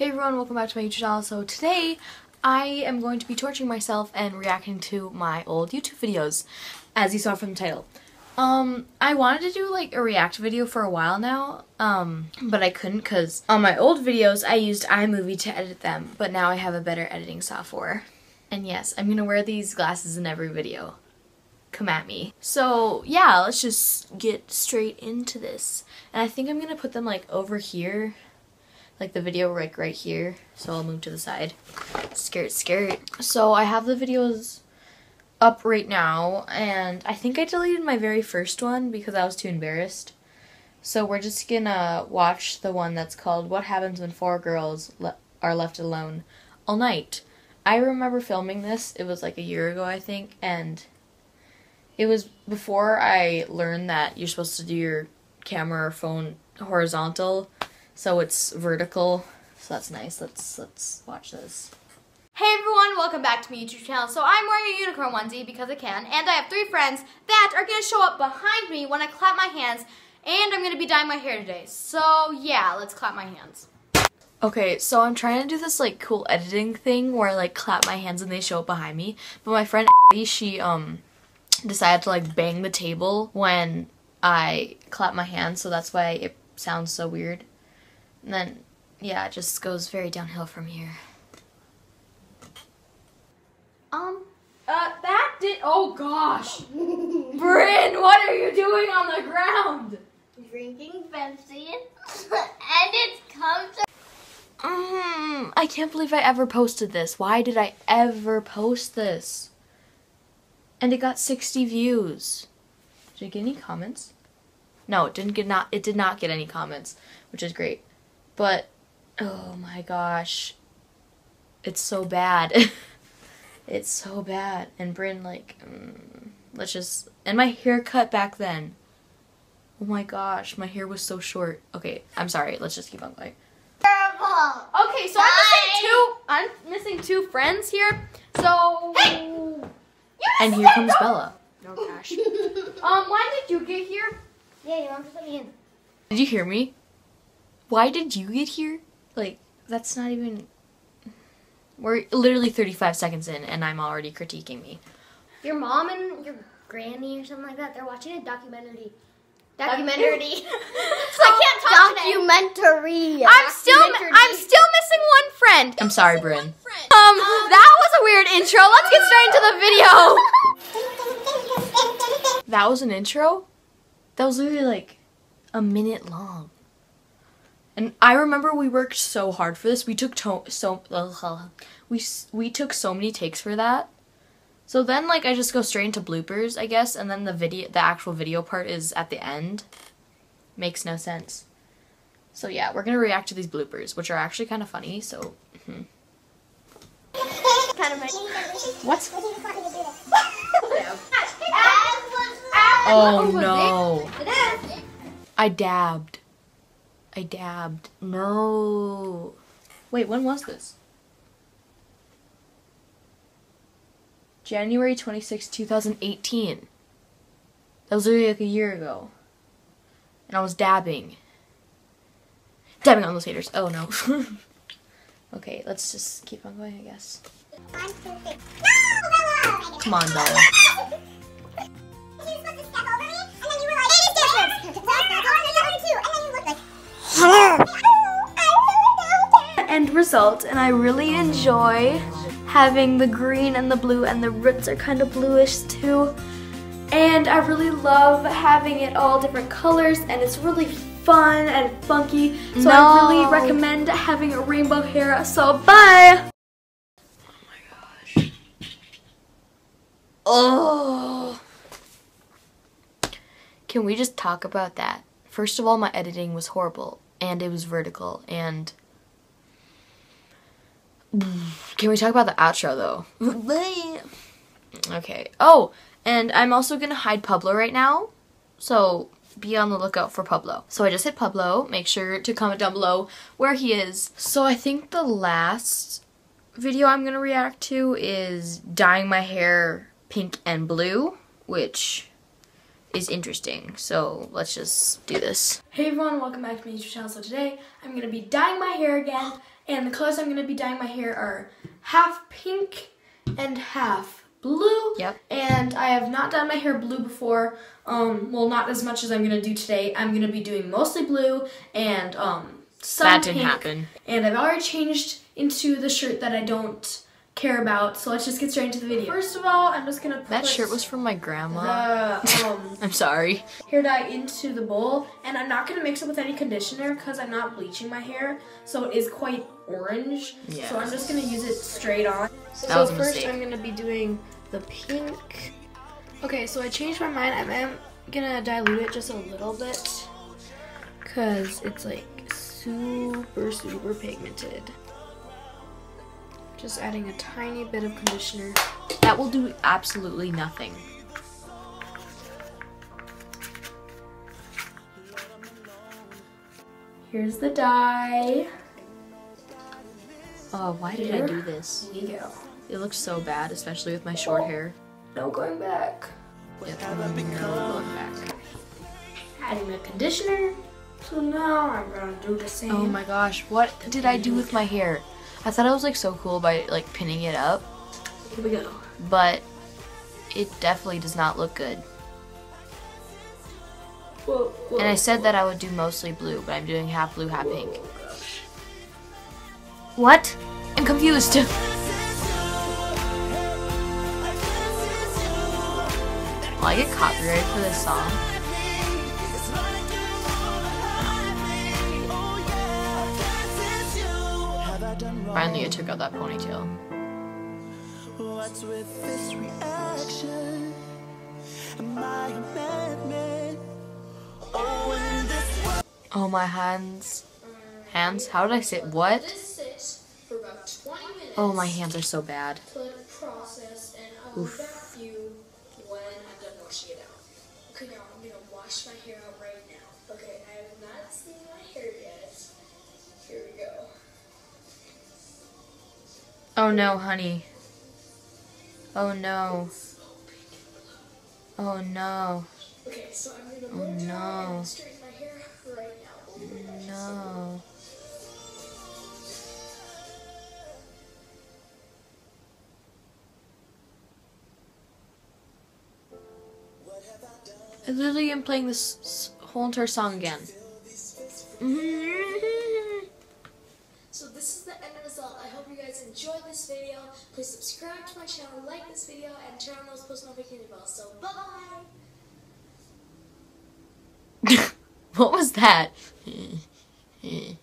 Hey everyone, welcome back to my YouTube channel. So today I am going to be torturing myself and reacting to my old YouTube videos, as you saw from the title. Um, I wanted to do like a react video for a while now, um, but I couldn't because on my old videos I used iMovie to edit them, but now I have a better editing software. And yes, I'm gonna wear these glasses in every video. Come at me. So yeah, let's just get straight into this. And I think I'm gonna put them like over here like the video like right here. So I'll move to the side. Scared, scared. So I have the videos up right now and I think I deleted my very first one because I was too embarrassed. So we're just gonna watch the one that's called What Happens When Four Girls Le Are Left Alone All Night. I remember filming this, it was like a year ago I think, and it was before I learned that you're supposed to do your camera or phone horizontal so it's vertical. So that's nice. Let's let's watch this. Hey everyone, welcome back to my YouTube channel. So I'm wearing a unicorn onesie because I can, and I have three friends that are going to show up behind me when I clap my hands, and I'm going to be dyeing my hair today. So yeah, let's clap my hands. Okay, so I'm trying to do this like cool editing thing where I like clap my hands and they show up behind me, but my friend she um decided to like bang the table when I clap my hands, so that's why it sounds so weird. And then, yeah, it just goes very downhill from here. Um, uh, that did, oh gosh. Bryn, what are you doing on the ground? Drinking Pepsi, and it's come to... Mm, I can't believe I ever posted this. Why did I ever post this? And it got 60 views. Did it get any comments? No, it didn't get not it did not get any comments, which is great. But, oh my gosh. It's so bad. it's so bad. And Bryn, like, mm, let's just, and my haircut back then. Oh my gosh, my hair was so short. Okay, I'm sorry. Let's just keep on going. Terrible. Okay, so I'm missing two. I'm missing two friends here. So. Hey. And here comes Bella. No gosh. um, when did you get here? Yeah, you want to put me in. Did you hear me? Why did you get here? Like, that's not even. We're literally 35 seconds in, and I'm already critiquing me. Your mom and your granny or something like that, they're watching a documentary. Documentary. so I can't talk Documentary. Today. I'm still I'm still missing one friend. I'm sorry, Bryn. Um, that was a weird intro. Let's get straight into the video. that was an intro? That was literally like a minute long. And I remember we worked so hard for this. We took so uh, we we took so many takes for that. So then like I just go straight into bloopers, I guess, and then the video the actual video part is at the end. Makes no sense. So yeah, we're going to react to these bloopers, which are actually kind of funny. So hmm. kind of What? oh no. I dabbed. I dabbed. No. Wait, when was this? January 26, 2018. That was literally like a year ago. And I was dabbing. Dabbing on those haters. Oh no. okay, let's just keep on going, I guess. Come on, Bella. Result, and I really enjoy having the green and the blue, and the roots are kind of bluish too. And I really love having it all different colors, and it's really fun and funky. So no. I really recommend having a rainbow hair. So bye! Oh my gosh. Oh. Can we just talk about that? First of all, my editing was horrible and it was vertical and can we talk about the outro though? okay. Oh, and I'm also gonna hide Pablo right now. So be on the lookout for Pablo. So I just hit Pablo. Make sure to comment down below where he is. So I think the last video I'm gonna react to is dyeing my hair pink and blue, which is interesting. So let's just do this. Hey everyone, welcome back to my YouTube channel. So today I'm going to be dyeing my hair again And the colors I'm going to be dyeing my hair are half pink and half blue. Yep. And I have not done my hair blue before. Um, well, not as much as I'm going to do today. I'm going to be doing mostly blue and um, some That didn't pink. happen. And I've already changed into the shirt that I don't care about. So let's just get straight into the video. First of all, I'm just going to put That shirt was from my grandma. the um, I'm sorry. hair dye into the bowl and I'm not going to mix it with any conditioner because I'm not bleaching my hair so it is quite orange Yeah. so I'm just going to use it straight on That so was first mistake. I'm going to be doing the pink okay so I changed my mind I'm, I'm going to dilute it just a little bit because it's like super super pigmented just adding a tiny bit of conditioner That will do absolutely nothing. here's the dye Oh, why did I do this? here you go It looks so bad, especially with my short hair. no going back Yep. No going back. adding the conditioner. So now I'm gonna do the same. Oh my gosh, what did I do with my hair? I thought I was like so cool by like pinning it up, Here we go. but it definitely does not look good. Whoa, whoa. And I said that I would do mostly blue, but I'm doing half blue, half pink. What? I'm confused. Will I get copyrighted for this song? Finally, I took out that ponytail. What's with this reaction? Am I a madman? Oh, and this world Oh, my hands. Hands? How did I say what? This sits for about 20 minutes Oh, my hands are so bad. to Oh no, honey. Oh no. Oh no. Okay, so I'm gonna Oh, no. straighten my hair right now. No. I literally am playing this whole entire song again. So this is the end result. I hope you guys enjoyed this video. Please subscribe to my channel, like this video, and turn on those post notification bells. So bye bye. what was that? Did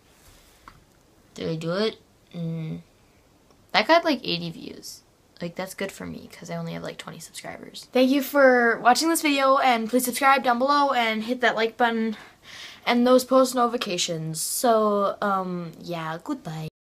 I do it? Mm. That got like 80 views. Like that's good for me because I only have like 20 subscribers. Thank you for watching this video and please subscribe down below and hit that like button and those post notifications. So um yeah, goodbye.